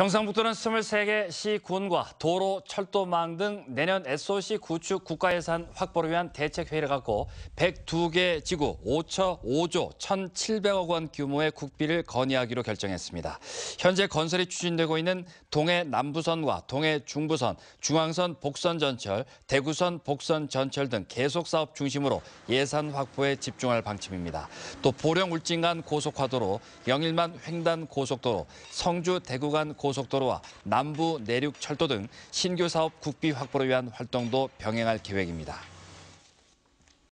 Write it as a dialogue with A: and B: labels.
A: 경상북도는 23개 시, 군과 도로, 철도망 등 내년 SOC 구축 국가예산 확보를 위한 대책회의를 갖고 102개 지구 5천 5조 1,700억 원 규모의 국비를 건의하기로 결정했습니다. 현재 건설이 추진되고 있는 동해 남부선과 동해 중부선, 중앙선 복선 전철, 대구선 복선 전철 등 계속 사업 중심으로 예산 확보에 집중할 방침입니다. 또 보령 울진 간 고속화도로, 영일만 횡단 고속도로, 성주 대구 간 고속도로와 남부 내륙 철도 등 신규 사업 국비 확보를 위한 활동도 병행할 계획입니다.